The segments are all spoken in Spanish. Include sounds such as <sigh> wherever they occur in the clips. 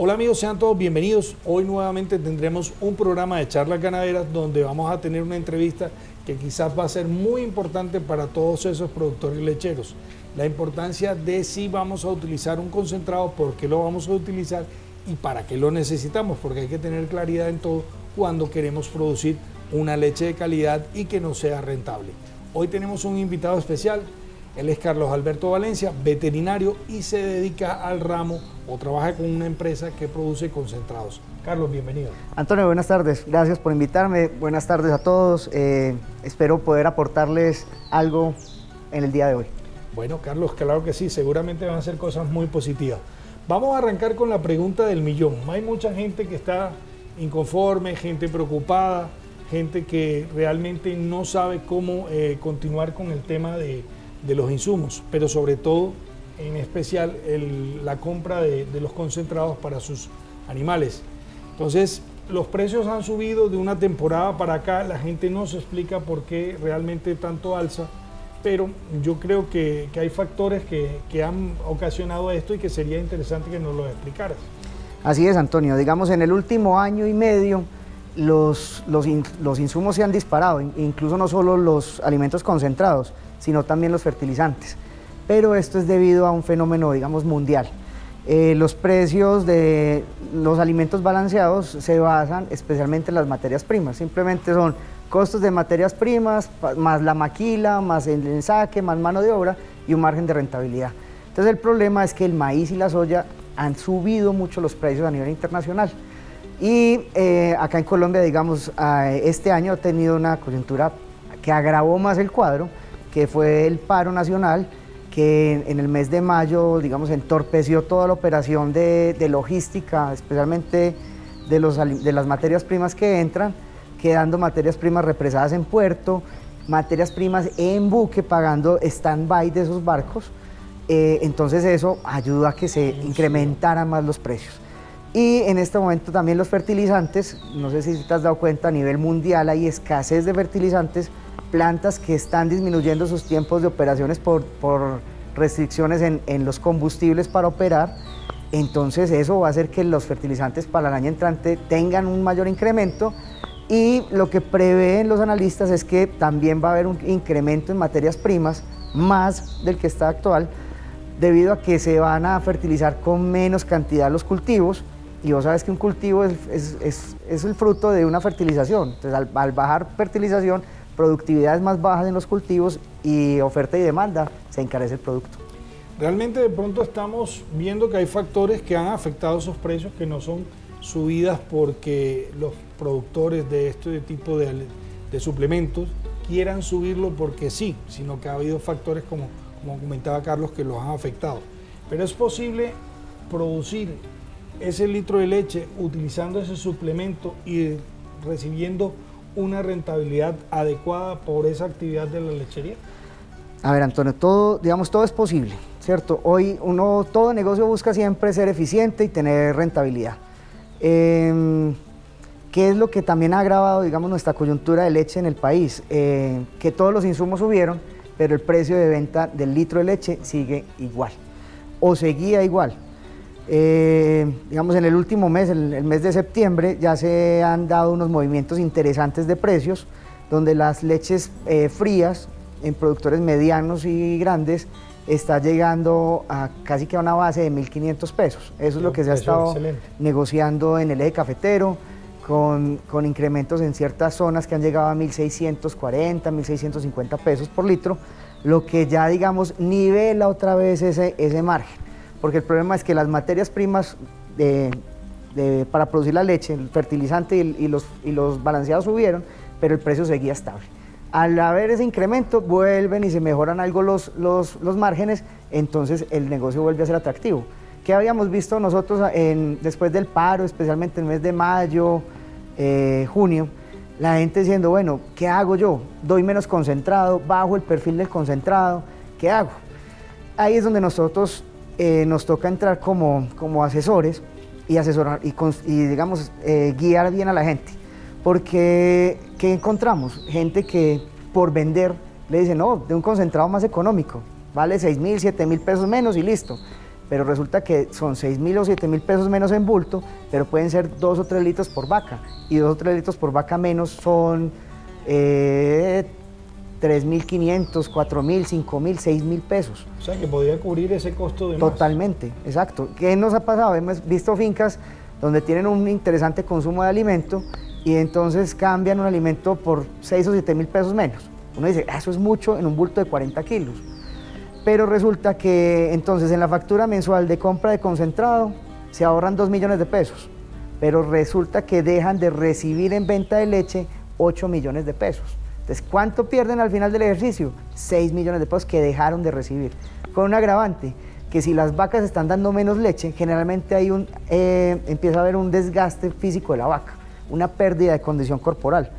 Hola amigos, sean todos bienvenidos. Hoy nuevamente tendremos un programa de charlas ganaderas donde vamos a tener una entrevista que quizás va a ser muy importante para todos esos productores lecheros. La importancia de si vamos a utilizar un concentrado, por qué lo vamos a utilizar y para qué lo necesitamos, porque hay que tener claridad en todo cuando queremos producir una leche de calidad y que no sea rentable. Hoy tenemos un invitado especial, él es Carlos Alberto Valencia, veterinario y se dedica al ramo o trabaja con una empresa que produce concentrados. Carlos, bienvenido. Antonio, buenas tardes. Gracias por invitarme. Buenas tardes a todos. Eh, espero poder aportarles algo en el día de hoy. Bueno, Carlos, claro que sí. Seguramente van a ser cosas muy positivas. Vamos a arrancar con la pregunta del millón. Hay mucha gente que está inconforme, gente preocupada, gente que realmente no sabe cómo eh, continuar con el tema de de los insumos, pero sobre todo, en especial, la compra de, los concentrados para sus animales. Entonces, los precios han subido de una temporada para acá, la gente no se explica por qué realmente tanto alza, pero yo creo que, hay factores que, han ocasionado esto y que sería interesante que nos lo explicaras. Así es, Antonio. Digamos, en el último año y medio los, los, los insumos se han disparado, incluso no solo los alimentos concentrados, sino también los fertilizantes. Pero esto es debido a un fenómeno, digamos, mundial. Eh, los precios de los alimentos balanceados se basan especialmente en las materias primas. Simplemente son costos de materias primas, más la maquila, más el ensaque, más mano de obra y un margen de rentabilidad. Entonces el problema es que el maíz y la soya han subido mucho los precios a nivel internacional. Y eh, acá en Colombia, digamos, este año ha tenido una coyuntura que agravó más el cuadro, que fue el paro nacional, que en el mes de mayo, digamos, entorpeció toda la operación de, logística, especialmente de, los, de las materias primas que entran, quedando materias primas represadas en puerto, materias primas en buque pagando stand-by de esos barcos. Eh, entonces eso ayudó a que se incrementaran más los precios. Y en este momento también los fertilizantes, no sé si te has dado cuenta, a nivel mundial hay escasez de fertilizantes plantas que están disminuyendo sus tiempos de operaciones por, restricciones en, los combustibles para operar, entonces eso va a hacer que los fertilizantes para el año entrante tengan un mayor incremento. Y lo que prevén los analistas es que también va a haber un incremento en materias primas más del que está actual debido a que se van a fertilizar con menos cantidad los cultivos y vos sabes que un cultivo es, el fruto de una fertilización, entonces al bajar fertilización productividad es más baja en los cultivos y oferta y demanda, se encarece el producto. Realmente de pronto estamos viendo que hay factores que han afectado esos precios que no son subidas porque los productores de este tipo de, suplementos quieran subirlo porque sí, sino que ha habido factores como, como comentaba Carlos que los han afectado. Pero es posible producir ese litro de leche utilizando ese suplemento y recibiendo una rentabilidad adecuada por esa actividad de la lechería? A ver, Antonio, todo, digamos, todo es posible, ¿cierto? Hoy uno, todo negocio busca siempre ser eficiente y tener rentabilidad. Em, ¿Qué es lo que también ha agravado, digamos, nuestra coyuntura de leche en el país? Eh, que todos los insumos subieron, pero el precio de venta del litro de leche sigue igual, o seguía igual. Eh, digamos, en el último mes, el, el, mes de septiembre, ya se han dado unos movimientos interesantes de precios, donde las leches eh, frías en productores medianos y grandes está llegando a casi que a una base de 1.500 pesos. Eso es lo que se ha estado negociando en el eje cafetero, con, con, incrementos en ciertas zonas que han llegado a 1.640, 1.650 pesos por litro, lo que ya, digamos, nivela otra vez ese, ese margen porque el problema es que las materias primas para producir la leche, el fertilizante y, los, y los balanceados subieron, pero el precio seguía estable. Al haber ese incremento, vuelven y se mejoran algo los, los, márgenes, entonces el negocio vuelve a ser atractivo. ¿Qué habíamos visto nosotros en, después del paro, especialmente en el mes de mayo, eh, junio? La gente diciendo, bueno, ¿qué hago yo? Doy menos concentrado, bajo el perfil del concentrado, ¿qué hago? Ahí es donde nosotros eh, nos toca entrar como, como asesores y asesorar y, y digamos, eh, guiar bien a la gente. Porque, ¿qué encontramos? Gente que por vender le dice, no, de un concentrado más económico, vale 6 mil, 7 mil pesos menos y listo. pero resulta que son 6 mil o 7 mil pesos menos en bulto, pero pueden ser 2 o 3 litros por vaca, y 2 o 3 litros por vaca menos son eh, 3.500, 4.000, 5.000, 6.000 pesos. O sea, que podría cubrir ese costo de Totalmente, exacto. ¿Qué nos ha pasado? Hemos visto fincas donde tienen un interesante consumo de alimento y entonces cambian un alimento por 6 o 7 mil pesos menos. Uno dice, ah, eso es mucho en un bulto de 40 kilos. Pero resulta que entonces en la factura mensual de compra de concentrado se ahorran 2 millones de pesos, pero resulta que dejan de recibir en venta de leche 8 millones de pesos. Entonces, ¿cuánto pierden al final del ejercicio? 6 millones de pesos que dejaron de recibir. Con un agravante, que si las vacas están dando menos leche, generalmente hay un, eh, empieza a haber un desgaste físico de la vaca, una pérdida de condición corporal.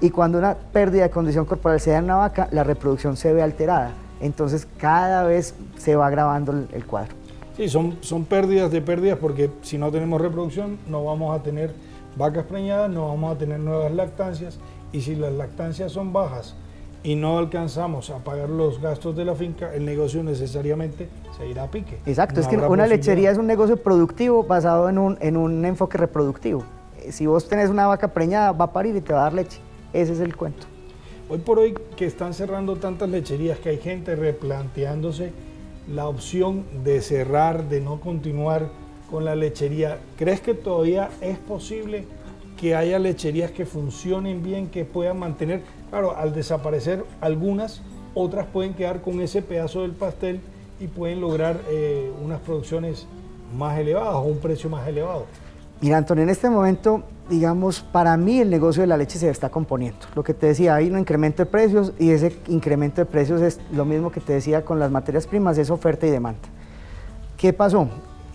Y cuando una pérdida de condición corporal se da en una vaca, la reproducción se ve alterada. Entonces cada vez se va agravando el, cuadro. Sí, son, son pérdidas de pérdidas porque si no tenemos reproducción no vamos a tener vacas preñadas, no vamos a tener nuevas lactancias y si las lactancias son bajas y no alcanzamos a pagar los gastos de la finca, el negocio necesariamente se irá a pique. Exacto, es que una lechería es un negocio productivo basado en un, en un enfoque reproductivo. Eh, si vos tenés una vaca preñada, va a parir y te va a dar leche. Ese es el cuento. Hoy por hoy que están cerrando tantas lecherías, que hay gente replanteándose la opción de cerrar, de no continuar con la lechería, ¿crees que todavía es posible que haya lecherías que funcionen bien, que puedan mantener, claro, al desaparecer algunas, otras pueden quedar con ese pedazo del pastel y pueden lograr eh, unas producciones más elevadas o un precio más elevado. Mira, Antonio, en este momento, digamos, para mí el negocio de la leche se está componiendo. Lo que te decía, hay un incremento de precios y ese incremento de precios es lo mismo que te decía con las materias primas, es oferta y demanda. ¿Qué pasó?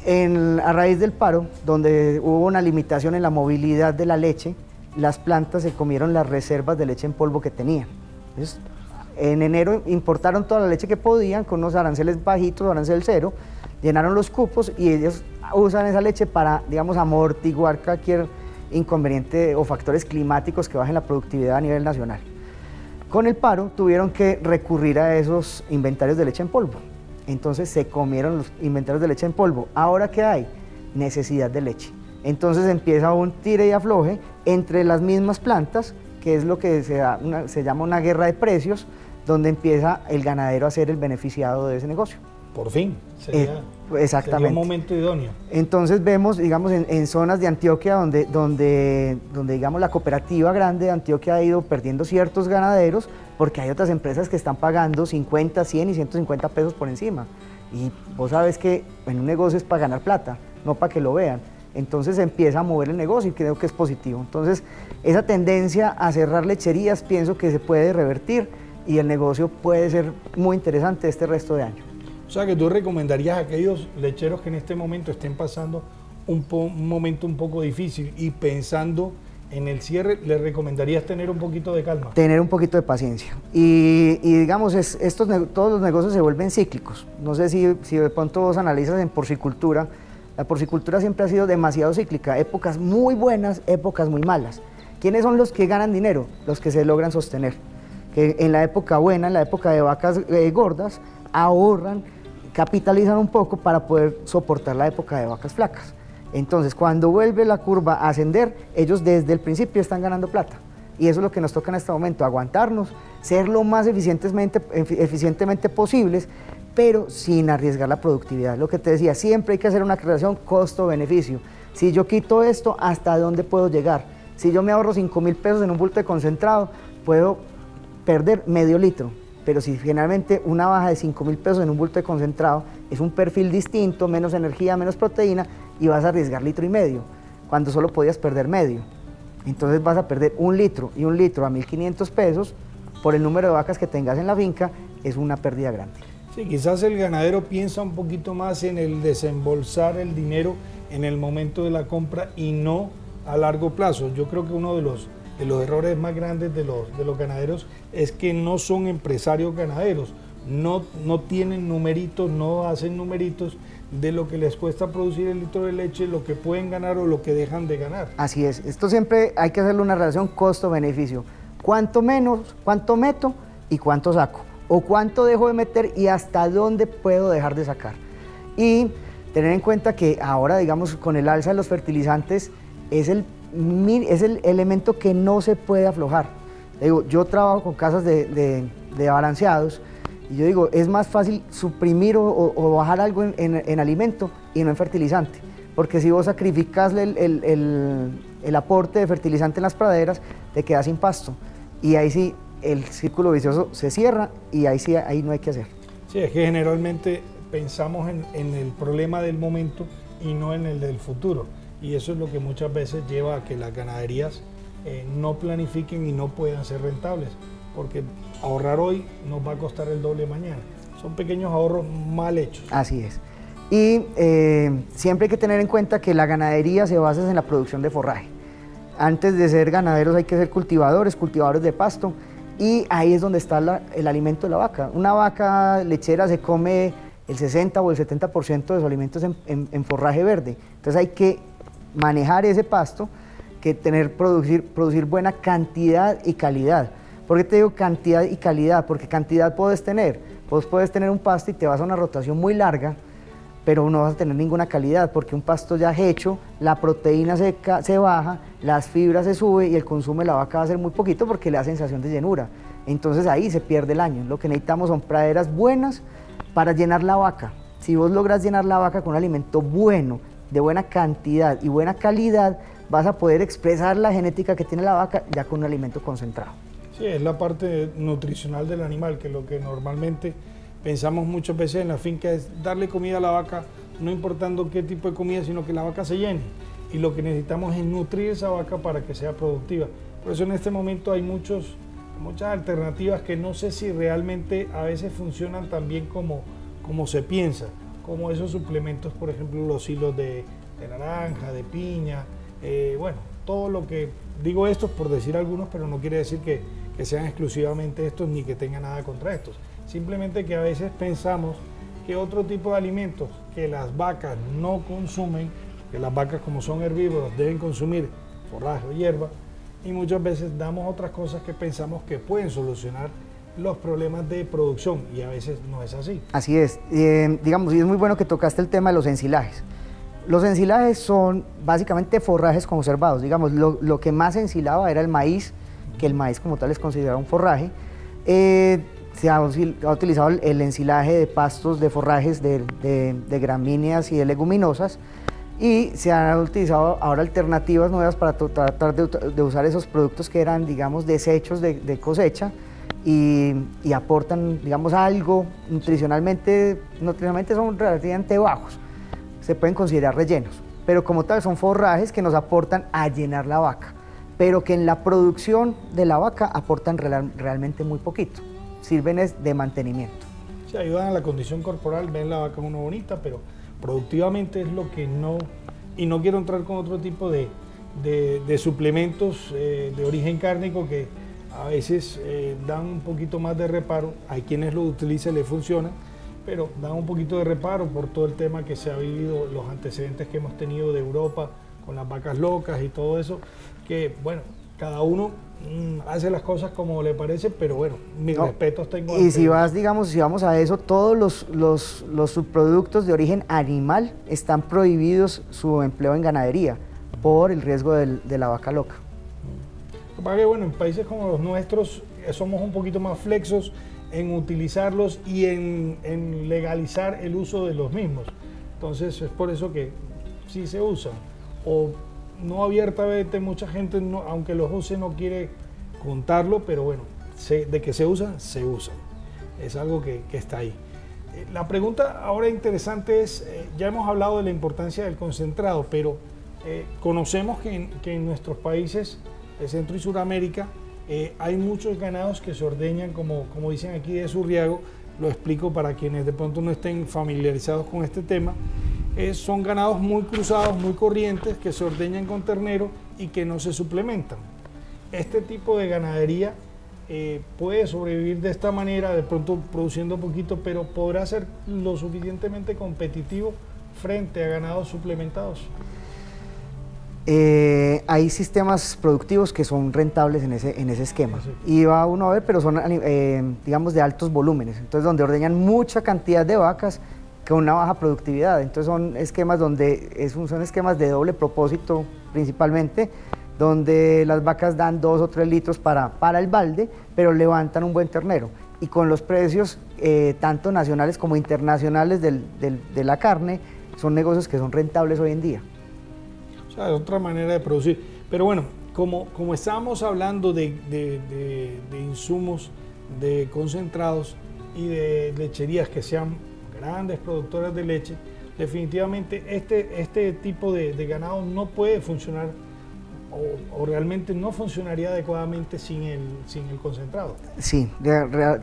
A raíz del paro, donde hubo una limitación en la movilidad de la leche, las plantas se comieron las reservas de leche en polvo que tenían. en enero importaron toda la leche que podían con unos aranceles bajitos, arancel cero, llenaron los cupos y ellos usan esa leche para, digamos, amortiguar cualquier inconveniente o factores climáticos que bajen la productividad a nivel nacional. Con el paro tuvieron que recurrir a esos inventarios de leche en polvo entonces se comieron los inventarios de leche en polvo. Ahora qué hay? Necesidad de leche. Entonces empieza un tire y afloje entre las mismas plantas, que es lo que se, se llama una guerra de precios, donde empieza el ganadero a ser el beneficiado de ese negocio. Por fin, sería, eh, exactamente. un momento idóneo. Entonces vemos, digamos, en, zonas de Antioquia donde, donde, donde, digamos, la cooperativa grande de Antioquia ha ido perdiendo ciertos ganaderos porque hay otras empresas que están pagando 50, 100 y 150 pesos por encima. Y vos sabes que en un negocio es para ganar plata, no para que lo vean. Entonces empieza a mover el negocio y creo que es positivo. Entonces, esa tendencia a cerrar lecherías pienso que se puede revertir y el negocio puede ser muy interesante este resto de año. Sea que tú recomendarías a aquellos lecheros que en este momento estén pasando un, momento un poco difícil y pensando en el cierre, ¿le recomendarías tener un poquito de calma? Tener un poquito de paciencia. Y, digamos, estos, todos los negocios se vuelven cíclicos. No sé si, si de pronto vos analizas en porcicultura, la porcicultura siempre ha sido demasiado cíclica, épocas muy buenas, épocas muy malas. ¿Quiénes son los que ganan dinero? Los que se logran sostener. Que en la época buena, en la época de vacas eh, gordas, ahorran capitalizan un poco para poder soportar la época de vacas flacas. Entonces, cuando vuelve la curva a ascender, ellos desde el principio están ganando plata. Y eso es lo que nos toca en este momento, aguantarnos, ser lo más eficientemente, eficientemente posibles, pero sin arriesgar la productividad. Lo que te decía, siempre hay que hacer una relación costo-beneficio. Si yo quito esto, ¿hasta dónde puedo llegar? Si yo me ahorro 5 mil pesos en un bulto de concentrado, puedo perder medio litro pero si generalmente una baja de 5 mil pesos en un bulto de concentrado es un perfil distinto, menos energía, menos proteína, y vas a arriesgar litro y medio, cuando solo podías perder medio. Entonces vas a perder un litro y un litro a 1.500 pesos por el número de vacas que tengas en la finca, es una pérdida grande. Sí, quizás el ganadero piensa un poquito más en el desembolsar el dinero en el momento de la compra y no a largo plazo. Yo creo que uno de los de los errores más grandes de los, de los ganaderos es que no son empresarios ganaderos, no, no tienen numeritos, no hacen numeritos de lo que les cuesta producir el litro de leche, lo que pueden ganar o lo que dejan de ganar. Así es, esto siempre hay que hacerle una relación costo-beneficio. ¿Cuánto menos, cuánto meto y cuánto saco? O cuánto dejo de meter y hasta dónde puedo dejar de sacar. Y Tener en cuenta que ahora, digamos, con el alza de los fertilizantes, es el, es el elemento que no se puede aflojar. Digo, yo trabajo con casas de, de, balanceados y yo digo, es más fácil suprimir o, bajar algo en, alimento y no en fertilizante. Porque si vos sacrificas el, el, el, aporte de fertilizante en las praderas, te quedas sin pasto. Y ahí sí, el círculo vicioso se cierra y ahí sí, ahí no hay que hacer. Sí, es que generalmente pensamos en, en el problema del momento y no en el del futuro. Y eso es lo que muchas veces lleva a que las ganaderías eh, no planifiquen y no puedan ser rentables, porque ahorrar hoy nos va a costar el doble mañana. Son pequeños ahorros mal hechos. Así es. Y eh, siempre hay que tener en cuenta que la ganadería se basa en la producción de forraje. Antes de ser ganaderos hay que ser cultivadores, cultivadores de pasto, y ahí es donde está el alimento de la vaca. Una vaca lechera se come el 60 o el 70% de sus alimentos en, forraje verde. Entonces hay que manejar ese pasto, que tener, producir, producir buena cantidad y calidad. ¿Por qué te digo cantidad y calidad? Porque cantidad puedes tener. Vos puedes tener un pasto y te vas a una rotación muy larga, pero no vas a tener ninguna calidad, porque un pasto ya hecho, la proteína se, se baja, las fibras se suben y el consumo de la vaca va a ser muy poquito porque le da sensación de llenura. Entonces ahí se pierde el año. Lo que necesitamos son praderas buenas para llenar la vaca. Si vos logras llenar la vaca con un alimento bueno, de buena cantidad y buena calidad, vas a poder expresar la genética que tiene la vaca ya con un alimento concentrado. Sí, es la parte nutricional del animal, que lo que normalmente pensamos muchas veces en la finca es darle comida a la vaca, no importando qué tipo de comida, sino que la vaca se llene. Y lo que necesitamos es nutrir esa vaca para que sea productiva. Por eso en este momento hay muchos, muchas alternativas que no sé si realmente a veces funcionan tan bien como, como se piensa, como esos suplementos, por ejemplo, los hilos de, naranja, de piña, eh, bueno, todo lo que digo estos por decir algunos, pero no quiere decir que, que sean exclusivamente estos ni que tenga nada contra estos. Simplemente que a veces pensamos que otro tipo de alimentos que las vacas no consumen, que las vacas como son herbívoros deben consumir forraje o hierba, y muchas veces damos otras cosas que pensamos que pueden solucionar los problemas de producción y a veces no es así. Así es, eh, digamos, y es muy bueno que tocaste el tema de los ensilajes. Los ensilajes son básicamente forrajes conservados, digamos, lo, que más ensilaba era el maíz, que el maíz como tal es considerado un forraje. Eh, se ha, utilizado el, ensilaje de pastos, de forrajes de, gramíneas y de leguminosas y se han utilizado ahora alternativas nuevas para tratar de, usar esos productos que eran, digamos, desechos de, cosecha y, aportan, digamos, algo nutricionalmente, nutricionalmente son relativamente bajos, se pueden considerar rellenos, pero como tal son forrajes que nos aportan a llenar la vaca, pero que en la producción de la vaca aportan realmente muy poquito sirven de mantenimiento. Se ayudan a la condición corporal, ven la vaca uno bonita, pero productivamente es lo que no, y no quiero entrar con otro tipo de, de, suplementos eh, de origen cárnico que a veces eh, dan un poquito más de reparo, hay quienes lo utilizan, le funciona, pero dan un poquito de reparo por todo el tema que se ha vivido, los antecedentes que hemos tenido de Europa con las vacas locas y todo eso, que bueno, cada uno mm, hace las cosas como le parece, pero bueno, mis respetos tengo. Y si vas, digamos, si vamos a eso, todos los, los, subproductos de origen animal están prohibidos su empleo en ganadería por el riesgo de la vaca loca. Que bueno, en países como los nuestros eh, somos un poquito más flexos en utilizarlos y en, en legalizar el uso de los mismos. Entonces es por eso que sí se usan. O no abiertamente, mucha gente, aunque los use, no quiere contarlo, pero bueno, de que se usa, se usa. Es algo que, está ahí. Eh, la pregunta ahora interesante es, eh, ya hemos hablado de la importancia del concentrado, pero conocemos que en, nuestros países de Centro y Suramérica hay muchos ganados que se ordeñan, como, como dicen aquí de Surriago, lo explico para quienes de pronto no estén familiarizados con este tema, son ganados muy cruzados, muy corrientes, que se ordeñan con ternero y que no se suplementan. Este tipo de ganadería eh, puede sobrevivir de esta manera, de pronto produciendo poquito, pero podrá ser lo suficientemente competitivo frente a ganados suplementados. Eh, hay sistemas productivos que son rentables en ese, en ese esquema. Y va uno a ver, pero son, eh, digamos, de altos volúmenes. Entonces, donde ordeñan mucha cantidad de vacas con una baja productividad. Entonces son esquemas donde es, son esquemas de doble propósito principalmente, donde las vacas dan dos o tres litros para, para el balde, pero levantan un buen ternero. Y con los precios eh, tanto nacionales como internacionales de la carne, son negocios que son rentables hoy en día. O sea, es otra manera de producir. Pero bueno, como, como estábamos hablando de, de insumos, de concentrados y de lecherías que sean grandes productoras de leche, definitivamente este, este tipo de, ganado no puede funcionar o, realmente no funcionaría adecuadamente sin el, sin el concentrado. Sí,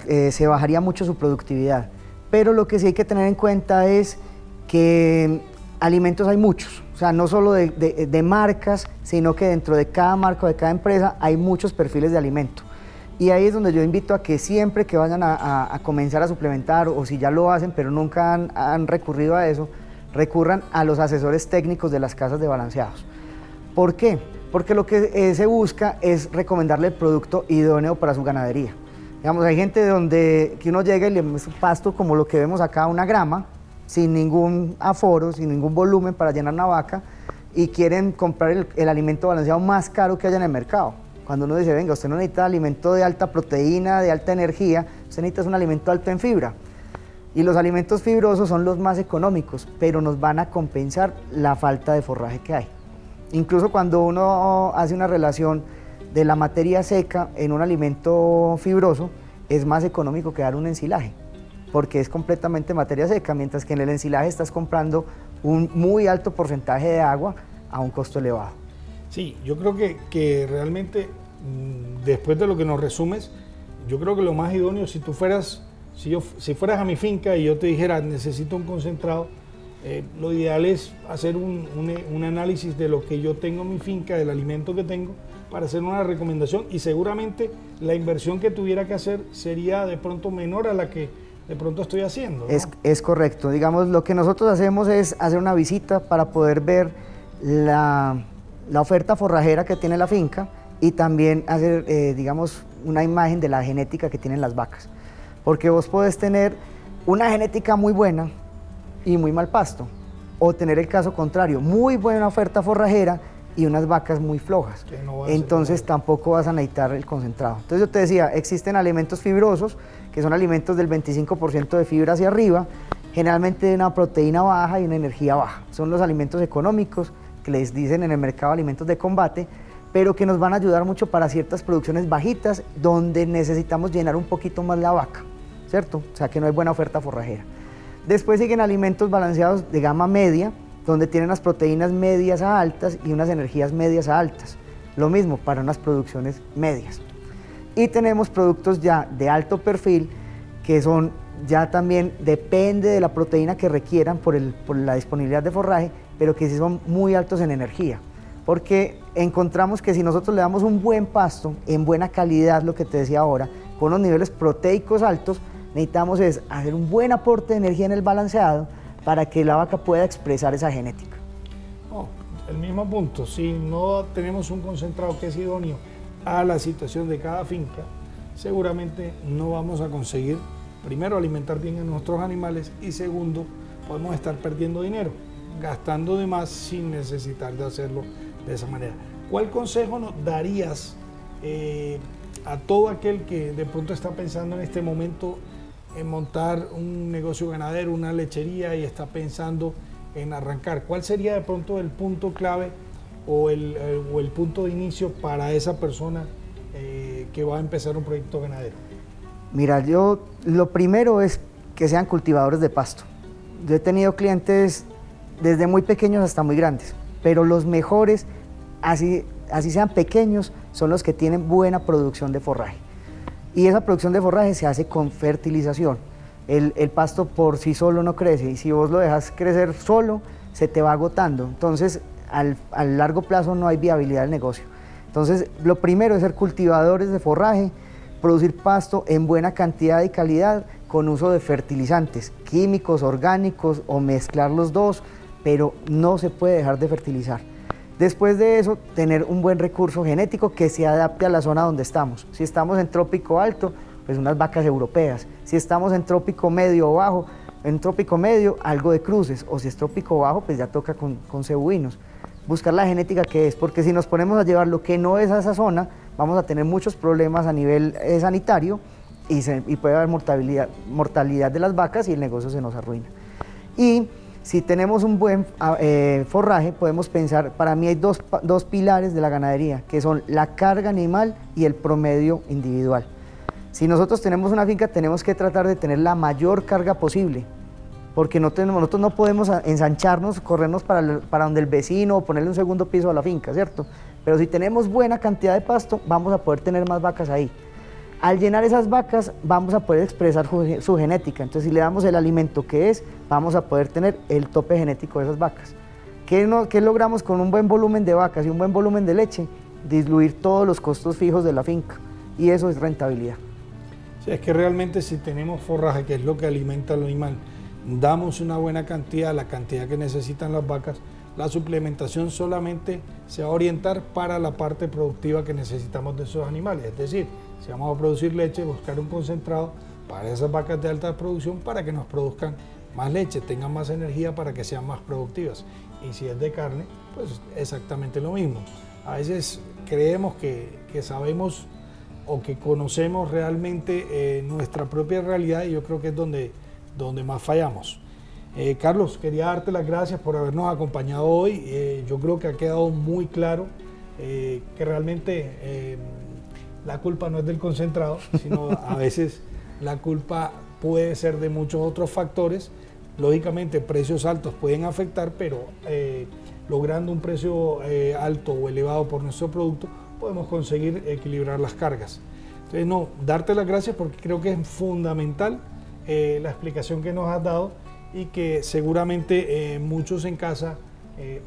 eh, se bajaría mucho su productividad. Pero lo que sí hay que tener en cuenta es que alimentos hay muchos, o sea, no solo de, marcas, sino que dentro de cada marca de cada empresa hay muchos perfiles de alimento. Y ahí es donde yo invito a que siempre que vayan a, comenzar a suplementar o si ya lo hacen pero nunca han, recurrido a eso, recurran a los asesores técnicos de las casas de balanceados. ¿Por qué? Porque lo que eh, se busca es recomendarle el producto idóneo para su ganadería. Digamos, hay gente donde que uno llega y le pasto como lo que vemos acá, una grama, sin ningún aforo, sin ningún volumen para llenar una vaca y quieren comprar el alimento balanceado más caro que haya en el mercado. Cuando uno dice, venga, usted no necesita alimento de alta proteína, de alta energía, usted necesita un alimento alto en fibra. Y los alimentos fibrosos son los más económicos, pero nos van a compensar la falta de forraje que hay. Incluso cuando uno hace una relación de la materia seca en un alimento fibroso, es más económico que dar un ensilaje, porque es completamente materia seca, mientras que en el ensilaje estás comprando un muy alto porcentaje de agua a un costo elevado. Sí, yo creo que, realmente Mm, después de lo que nos resumes, yo creo que lo más idóneo, si tú fueras, si, fueras a mi finca y yo te dijera, necesito un concentrado, eh, lo ideal es hacer un, análisis de lo que yo tengo en mi finca, del alimento que tengo, para hacer una recomendación y seguramente la inversión que tuviera que hacer sería de pronto menor a la que de pronto estoy haciendo. Es, es correcto, digamos, lo que nosotros hacemos es hacer una visita para poder ver la, la oferta forrajera que tiene la finca, y también hacer, eh, digamos, una imagen de la genética que tienen las vacas. Porque vos podés tener una genética muy buena y muy mal pasto, o tener el caso contrario, muy buena oferta forrajera y unas vacas muy flojas. Entonces tampoco vas a necesitar el concentrado. Entonces yo te decía, existen alimentos fibrosos, que son alimentos del 25% de fibra hacia arriba, generalmente de una proteína baja y una energía baja. Son los alimentos económicos que les dicen en el mercado alimentos de combate, pero que nos van a ayudar mucho para ciertas producciones bajitas donde necesitamos llenar un poquito más la vaca, ¿cierto? O sea que no hay buena oferta forrajera. Después siguen alimentos balanceados de gama media, donde tienen las proteínas medias a altas y unas energías medias a altas. Lo mismo para unas producciones medias. Y tenemos productos ya de alto perfil, que son ya también, depende de la proteína que requieran por, por la disponibilidad de forraje, pero que sí son muy altos en energía porque encontramos que si nosotros le damos un buen pasto, en buena calidad, lo que te decía ahora, con unos niveles proteicos altos, necesitamos es hacer un buen aporte de energía en el balanceado para que la vaca pueda expresar esa genética. El mismo punto, si no tenemos un concentrado que es idóneo a la situación de cada finca, seguramente no vamos a conseguir, primero, alimentar bien a nuestros animales y segundo, podemos estar perdiendo dinero, gastando de más sin necesitar de hacerlo de esa manera. ¿Cuál consejo nos darías eh, a todo aquel que de pronto está pensando en este momento en montar un negocio ganadero, una lechería y está pensando en arrancar? ¿Cuál sería de pronto el punto clave o el, eh, punto de inicio para esa persona eh, que va a empezar un proyecto ganadero? Mira, yo lo primero es que sean cultivadores de pasto. Yo he tenido clientes desde muy pequeños hasta muy grandes pero los mejores, así, así sean pequeños, son los que tienen buena producción de forraje. Y esa producción de forraje se hace con fertilización. El, pasto por sí solo no crece y si vos lo dejas crecer solo, se te va agotando. Entonces, al, a largo plazo no hay viabilidad del negocio. Entonces, lo primero es ser cultivadores de forraje, producir pasto en buena cantidad y calidad con uso de fertilizantes químicos, orgánicos o mezclar los dos pero no se puede dejar de fertilizar. Después de eso, tener un buen recurso genético que se adapte a la zona donde estamos. Si estamos en trópico alto, pues unas vacas europeas. Si estamos en trópico medio o bajo, En trópico medio, algo de cruces, o si es trópico bajo, pues ya toca con, con cebuinos. Buscar la genética que es, porque si nos ponemos a llevar lo que no es a esa zona, vamos a tener muchos problemas a nivel eh, sanitario y, puede haber mortalidad, mortalidad de las vacas y el negocio se nos arruina. Y si tenemos un buen ah, eh, forraje, podemos pensar, para mí hay dos, dos, pilares de la ganadería, que son la carga animal y el promedio individual. Si nosotros tenemos una finca, tenemos que tratar de tener la mayor carga posible, porque no nosotros no podemos ensancharnos, corrernos para, para donde el vecino o ponerle un segundo piso a la finca, ¿cierto? Pero si tenemos buena cantidad de pasto, vamos a poder tener más vacas ahí. Al llenar esas vacas vamos a poder expresar su, genética. Entonces si le damos el alimento que es, vamos a poder tener el tope genético de esas vacas. ¿Qué, logramos con un buen volumen de vacas y un buen volumen de leche? Diluir todos los costos fijos de la finca. Y eso es rentabilidad. Es que realmente si tenemos forraje, que es lo que alimenta al animal, damos una buena cantidad, la cantidad que necesitan las vacas, la suplementación solamente se va a orientar para la parte productiva que necesitamos de esos animales. Es decir, si vamos a producir leche, buscar un concentrado para esas vacas de alta producción para que nos produzcan más leche, tengan más energía para que sean más productivas. Y si es de carne, pues exactamente lo mismo. A veces creemos que, sabemos o que conocemos realmente eh, nuestra propia realidad y yo creo que es donde, donde más fallamos. Eh, Carlos, quería darte las gracias por habernos acompañado hoy. Eh, yo creo que ha quedado muy claro que realmente la culpa no es del concentrado, sino <laughs> a veces la culpa puede ser de muchos otros factores. Lógicamente, precios altos pueden afectar, pero eh, logrando un precio eh, alto o elevado por nuestro producto, podemos conseguir equilibrar las cargas. Entonces, no, darte las gracias porque creo que es fundamental eh, la explicación que nos has dado y que seguramente muchos en casa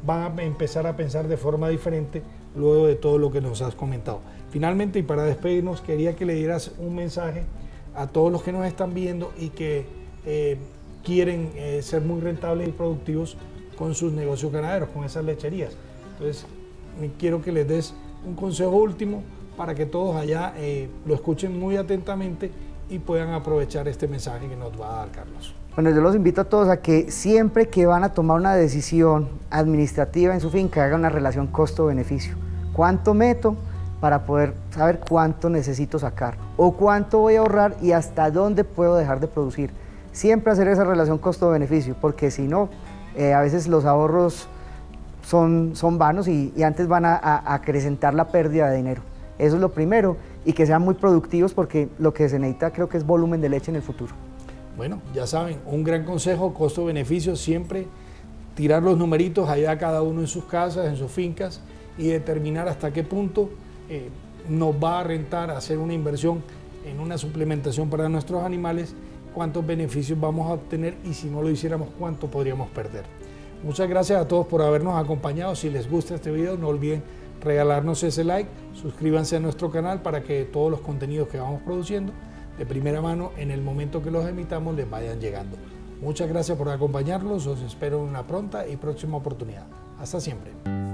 van a empezar a pensar de forma diferente luego de todo lo que nos has comentado. Finalmente, y para despedirnos, quería que le dieras un mensaje a todos los que nos están viendo y que eh, quieren eh, ser muy rentables y productivos con sus negocios ganaderos, con esas lecherías. Entonces, quiero que les des un consejo último para que todos allá eh, lo escuchen muy atentamente y puedan aprovechar este mensaje que nos va a dar Carlos. Bueno, yo los invito a todos a que siempre que van a tomar una decisión administrativa en su finca, hagan una relación costo-beneficio. ¿Cuánto meto? para poder saber cuánto necesito sacar o cuánto voy a ahorrar y hasta dónde puedo dejar de producir. Siempre hacer esa relación costo-beneficio, porque si no, eh, a veces los ahorros son, son vanos y, antes van a, acrecentar la pérdida de dinero. Eso es lo primero y que sean muy productivos porque lo que se necesita creo que es volumen de leche en el futuro. Bueno, ya saben, un gran consejo, costo-beneficio, siempre tirar los numeritos allá cada uno en sus casas, en sus fincas y determinar hasta qué punto eh, nos va a rentar hacer una inversión en una suplementación para nuestros animales, cuántos beneficios vamos a obtener y si no lo hiciéramos, cuánto podríamos perder. Muchas gracias a todos por habernos acompañado. Si les gusta este video, no olviden regalarnos ese like, suscríbanse a nuestro canal para que todos los contenidos que vamos produciendo de primera mano en el momento que los emitamos les vayan llegando. Muchas gracias por acompañarnos, os espero en una pronta y próxima oportunidad. Hasta siempre.